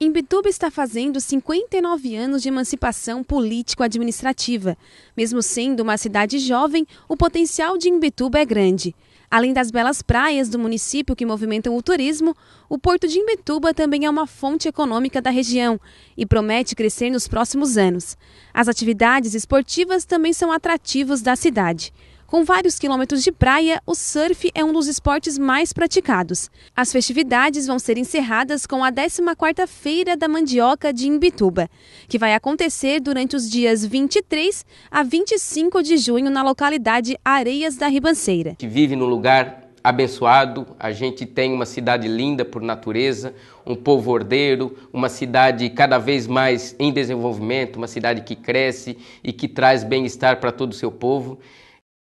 Imbituba está fazendo 59 anos de emancipação político-administrativa. Mesmo sendo uma cidade jovem, o potencial de Imbituba é grande. Além das belas praias do município que movimentam o turismo, o porto de Imbituba também é uma fonte econômica da região e promete crescer nos próximos anos. As atividades esportivas também são atrativos da cidade. Com vários quilômetros de praia, o surf é um dos esportes mais praticados. As festividades vão ser encerradas com a 14ª Feira da Mandioca de Imbituba, que vai acontecer durante os dias 23 a 25 de junho na localidade Areias da Ribanceira. Que vive no lugar abençoado, a gente tem uma cidade linda por natureza, um povo ordeiro, uma cidade cada vez mais em desenvolvimento, uma cidade que cresce e que traz bem-estar para todo o seu povo.